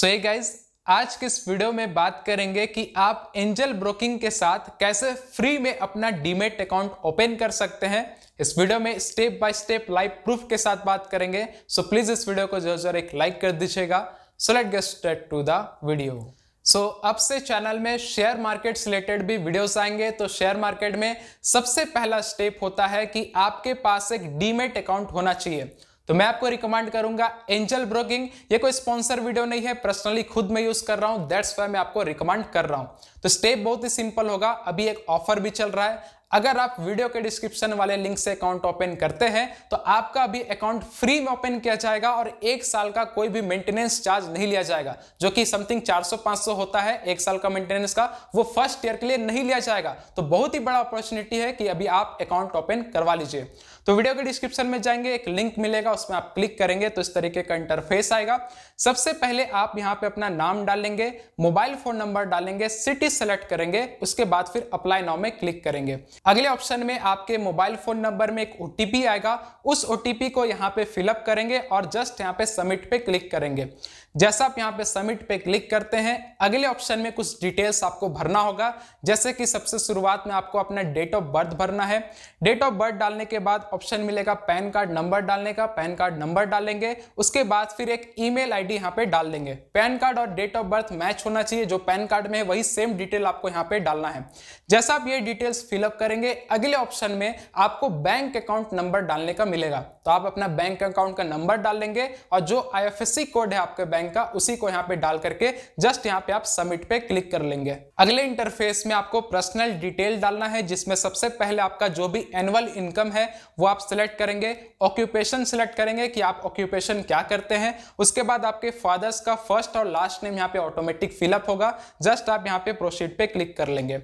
सो ये गाइज़ आज के इस वीडियो में बात करेंगे कि आप एंजल ब्रोकिंग के साथ कैसे फ्री में अपना डीमेट अकाउंट ओपन कर सकते हैं। इस वीडियो में step by step live proof के साथ बात करेंगे। सो so प्लीज़ इस वीडियो को ज़रूर एक लाइक कर दीजिएगा। So let get start to the video so अब से चैनल में शेयर मार्केट से रिलेटेड भी वीडियोस आएँगे। तो शेयर मार्केट में सबसे पहला स्टेप होता है कि आपके पास एक डीमेट अकाउंट होना चाहिए। तो मैं आपको रिकमेंड करूँगा एंजल ब्रोकिंग ये कोई स्पॉन्सर वीडियो नहीं है पर्सनली खुद मैं यूज़ कर रहा हूँ दैट्स वाई मैं आपको रिकमेंड कर रहा हूँ। तो स्टेप बहुत ही सिंपल होगा। अभी एक ऑफ़र भी चल रहा है। अगर आप वीडियो के डिस्क्रिप्शन वाले लिंक से अकाउंट ओपन करते हैं तो आपका भी अकाउंट फ्री में ओपन किया जाएगा और एक साल का कोई भी मेंटेनेंस चार्ज नहीं लिया जाएगा। जो कि समथिंग 400-500 होता है एक साल का मेंटेनेंस का, वो फ़र्स्ट ईयर के लिए नहीं लिया जाएगा। तो बहुत ही बड़ा अपॉर्चुनिटी है कि अभी आप अकाउंट ओपन करवा लीजिए। तो वीडियो के डिस्क्रिप्शन में जाएँगे, एक लिंक मिलेगा, उसमें आप क्लिक करेंगे तो इस तरीके का इंटरफेस आएगा। सबसे पहले आप यहाँ पे अपना नाम डालेंगे मोबाइल फ़ोन नंबर डालेंगे सिटी सेलेक्ट करेंगे, उसके बाद फिर अप्लाई नाउ में क्लिक करेंगे। अगले ऑप्शन में आपके मोबाइल फ़ोन नंबर में एक ओटीपी आएगा। उस ओटीपी को यहाँ पे फिलअप करेंगे और जस्ट यहाँ पे सबमिट पे क्लिक करेंगे। जैसा आप यहाँ पे सबमिट पे क्लिक करते हैं, अगले ऑप्शन में कुछ डिटेल्स आपको भरना होगा। जैसे कि सबसे शुरुआत में आपको अपना डेट ऑफ़ बर्थ भरना है। डेट ऑफ़ बर्थ डालने के बाद ऑप्शन मिलेगा पैन कार्ड नंबर डालने का। पैन कार्ड नंबर डालेंगे। उसके बाद फिर एक ईमेल आईडी यहाँ पे डाल देंगे। पैन कार्ड और डेट ऑफ़ बर्थ मैच होना चाहिए। जो पैन कार्ड में है, वही सेम डिटेल आपको यहाँ पे डालना है। जैसा आप ये डिटेल्स फिलअप करेंगे, अगले ऑप्शन में आपको बैंक अकाउंट नंबर डालने का मिलेगा। तो आप अपना बैंक अकाउंट का नंबर डाल लेंगे और जो आई कोड है आपके बैंक का, उसी को यहाँ पे डाल करके जस्ट यहाँ पे आप सबमिट पे क्लिक कर लेंगे। अगले इंटरफेस में आपको पर्सनल डिटेल डालना है, जिसमें सबसे पहले आपका जो भी एनुअल इनकम है, वो आप सिलेक्ट करेंगे। ऑक्यूपेशन सिलेक्ट करेंगे कि आप ऑक्यूपेशन क्या करते हैं। उसके बाद आपके फादर्स का फ़र्स्ट और लास्ट नेम यहाँ पे ऑटोमेटिक फिलअप होगा। जस्ट आप यहाँ पे प्रोसीड पे क्लिक कर लेंगे।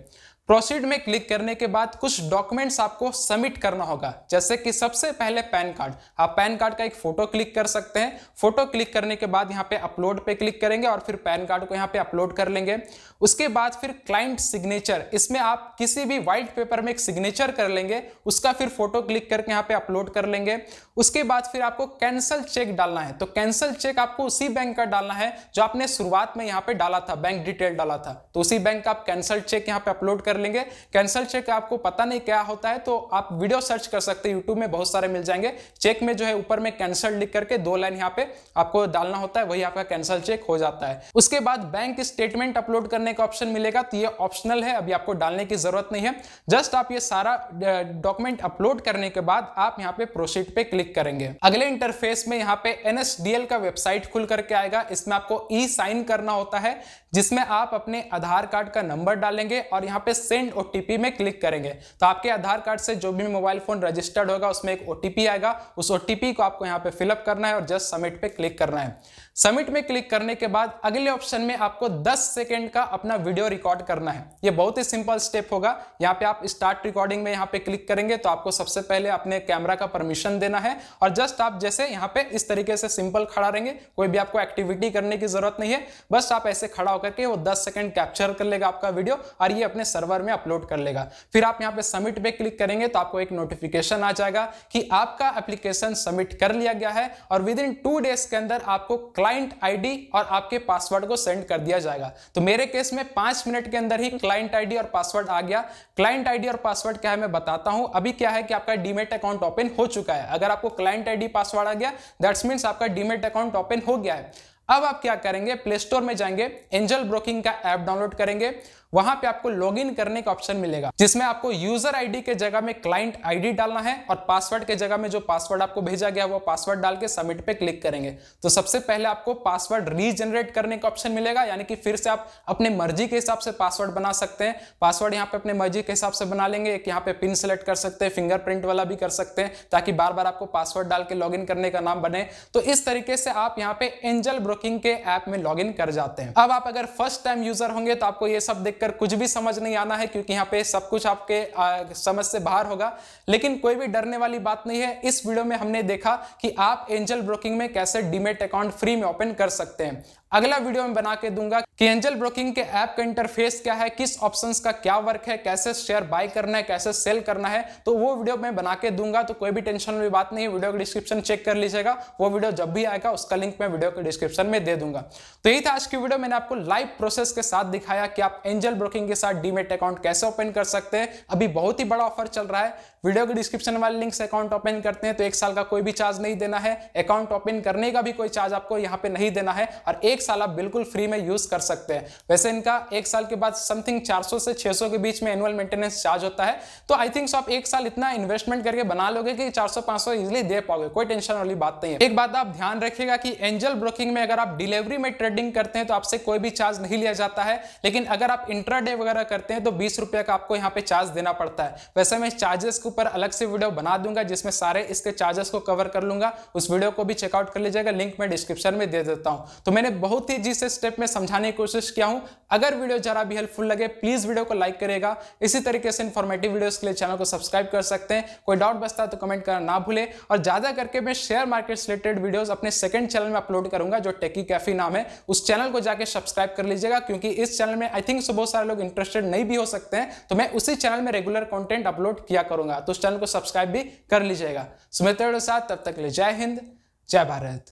प्रोसीड में क्लिक करने के बाद कुछ डॉक्यूमेंट्स आपको सबमिट करना होगा। जैसे कि सबसे पहले पैन कार्ड। आप पैन कार्ड का एक फ़ोटो क्लिक कर सकते हैं। फ़ोटो क्लिक करने के बाद यहाँ पे अपलोड पे क्लिक करेंगे और फिर पैन कार्ड को यहाँ पे अपलोड कर लेंगे। उसके बाद फिर क्लाइंट सिग्नेचर इसमें आप किसी भी व्हाइट पेपर में एक सिग्नेचर कर लेंगे। उसका फिर फ़ोटो क्लिक करके यहाँ पे अपलोड कर लेंगे। उसके बाद फिर आपको कैंसल चेक डालना है। तो कैंसल चेक आपको उसी बैंक का डालना है जो आपने शुरुआत में यहाँ पे डाला था बैंक डिटेल डाला था। तो उसी बैंक का आप कैंसल चेक यहाँ पे अपलोड कर लेंगे। कैंसल चेक आपको पता नहीं क्या होता है तो आप वीडियो सर्च कर सकते हैं। यूट्यूब में बहुत सारे मिल जाएँगे। चेक में जो है ऊपर में कैंसल लिख करके दो लाइन यहाँ पे आपको डालना होता है, वही आपका कैंसल चेक हो जाता है। उसके बाद बैंक स्टेटमेंट अपलोड करने का ऑप्शन मिलेगा तो ये ऑप्शनल है, अभी आपको डालने की ज़रूरत नहीं है। जस्ट आप ये सारा डॉक्यूमेंट अपलोड करने के बाद आप यहाँ पे प्रोसीड पे क्लिक करेंगे। अगले इंटरफेस में यहाँ पे एनएसडीएल का वेबसाइट खुल करके आएगा। इसमें आपको ई साइन करना होता है। जिसमें आप अपने आधार कार्ड का नंबर डालेंगे और यहाँ पे सेंड ओटीपी में क्लिक करेंगे। तो आपके आधार कार्ड से जो भी मोबाइल फ़ोन रजिस्टर्ड होगा, उसमें एक ओटीपी आएगा। उस ओटीपी को आपको यहाँ पे फिलअप करना है और जस्ट सबमिट पे क्लिक करना है। सबमिट में क्लिक करने के बाद अगले ऑप्शन में आपको 10 सेकेंड का अपना वीडियो रिकॉर्ड करना है। ये बहुत ही सिंपल स्टेप होगा। यहाँ पे आप स्टार्ट रिकॉर्डिंग में यहाँ पे क्लिक करेंगे तो आपको सबसे पहले अपने कैमरा का परमिशन देना है। और जस्ट आप जैसे यहाँ पे इस तरीके से सिंपल खड़ा रहेंगे। कोई भी आपको एक्टिविटी करने की ज़रूरत नहीं है। बस आप ऐसे खड़ा होकर के वो दस सेकेंड कैप्चर कर लेगा आपका वीडियो और ये अपने सर्वर में अपलोड कर लेगा। फिर आप यहाँ पे सबमिट पे क्लिक करेंगे तो आपको एक नोटिफिकेशन आ जाएगा कि आपका एप्लीकेशन सबमिट कर लिया गया है और विद इन टू डेज़ के अंदर आपको क्लाइंट आईडी और आपके पासवर्ड को सेंड कर दिया जाएगा। तो मेरे केस में पाँच मिनट के अंदर ही क्लाइंट आईडी और पासवर्ड आ गया। क्लाइंट आईडी और पासवर्ड क्या है मैं बताता हूँ। अभी क्या है कि आपका डीमेट अकाउंट ओपन हो चुका है। अगर आपको क्लाइंट आईडी पासवर्ड आ गया दैट्स मीन्स आपका डीमेट अकाउंट ओपन हो गया है। अब आप क्या करेंगे? प्ले स्टोर में जाएँगे। एंजल ब्रोकिंग का ऐप डाउनलोड करेंगे। वहाँ पे आपको लॉगिन करने का ऑप्शन मिलेगा, जिसमें आपको यूज़र आईडी के जगह में क्लाइंट आईडी डालना है और पासवर्ड के जगह में जो पासवर्ड आपको भेजा गया वो पासवर्ड डाल के सबमिट पे क्लिक करेंगे। तो सबसे पहले आपको पासवर्ड रीजनरेट करने का ऑप्शन मिलेगा, यानी कि फिर से आप अपने मर्ज़ी के हिसाब से पासवर्ड बना सकते हैं। पासवर्ड यहाँ पे अपने मर्ज़ी के हिसाब से बना लेंगे, एक यहाँ पे पिन सेलेक्ट कर सकते हैं, फिंगरप्रिंट वाला भी कर सकते हैं, ताकि बार बार आपको पासवर्ड डाल के लॉग करने का नाम बने। तो इस तरीके से आप यहाँ पे एंजल ब्रोकिंग के ऐप में लॉग कर जाते हैं। अब आप अगर फ़र्स्ट टाइम यूज़र होंगे तो आपको ये सब देख लेकर कुछ भी समझ नहीं आना है, क्योंकि यहाँ पे सब कुछ आपके समझ से बाहर होगा। लेकिन कोई भी डरने वाली बात नहीं है। इस वीडियो में हमने देखा कि आप एंजल ब्रोकिंग में कैसे डीमेट अकाउंट फ्री में ओपन कर सकते हैं। अगला वीडियो में बना के दूँगा कि एंजल ब्रोकिंग के ऐप का इंटरफेस क्या है, किस ऑप्शंस का क्या वर्क है, कैसे शेयर बाय करना है, कैसे सेल करना है तो वो वीडियो मैं बना के दूँगा। तो कोई भी टेंशन वाली बात नहीं, वीडियो का डिस्क्रिप्शन चेक कर लीजिएगा। वो वीडियो जब भी आएगा, उसका लिंक मैं वीडियो के डिस्क्रिप्शन में दे दूँगा। तो यही था आज की वीडियो। मैंने आपको लाइव प्रोसेस के साथ दिखाया कि आप एंजल ब्रोकिंग के साथ डीमेट अकाउंट कैसे ओपन कर सकते हैं? अभी बहुत ही बड़ा ऑफ़र चल रहा है। वीडियो के डिस्क्रिप्शन वाले लिंक से अकाउंट ओपन करते हैं तो एक साल का कोई भी चार्ज नहीं देना है। अकाउंट ओपन करने का भी कोई चार्ज आपको यहाँ पे नहीं देना है और एक साल आप बिल्कुल फ्री में यूज़ कर सकते हैं। वैसे इनका एक साल के बाद समथिंग 400 से 600 के बीच में एनुअल मेंटेनेंस चार्ज होता है। तो आई थिंक आप एक साल इतना इन्वेस्टमेंट करके बना लोगे कि 400 500 इजिली दे पाओगे, कोई टेंशन वाली बात नहीं है। एक बात आप ध्यान रखिएगा कि एंजल ब्रोकिंग में अगर आप डिलीवरी में ट्रेडिंग करते हैं तो आपसे कोई भी चार्ज नहीं लिया जाता है। लेकिन अगर आप इंट्राडे वगैरह करते हैं तो बीस रुपए का आपको यहाँ पे चार्ज देना पड़ता है। वैसे मैं चार्जेस के ऊपर अलग से वीडियो बना दूँगा, जिसमें सारे इसके चार्जेस को कवर कर लूँगा। उस वीडियो को भी चेकआउट कर लीजिएगा लिंक मैं डिस्क्रिप्शन में दे देता हूँ। तो मैंने बहुत ही जिस स्टेप में समझाने की कोशिश किया हूँ, अगर वीडियो जरा भी हेल्पफुल लगे प्लीज़ वीडियो को लाइक करेगा। इसी तरीके से इन्फॉर्मेटिव वीडियोस के लिए चैनल को सब्सक्राइब कर सकते हैं। कोई डाउट बचता है तो कमेंट करना ना भूले। और ज़्यादा करके मैं शेयर मार्केट रिलेटेड वीडियोस अपने सेकंड चैनल में अपलोड करूँगा, जो टेकी कैफी नाम है। उस चैनल को जाके सब्सक्राइब कर लीजिएगा, क्योंकि इस चैनल में आई थिंक बहुत सारे लोग इंटरेस्टेड नहीं भी हो सकते हैं तो मैं उसी चैनल में रेगुलर कंटेंट अपलोड किया करूँगा। तो उस चैनल को सब्सक्राइब भी कर लीजिएगा। सुमित साथ, तब तक ले जय हिंद, जय भारत।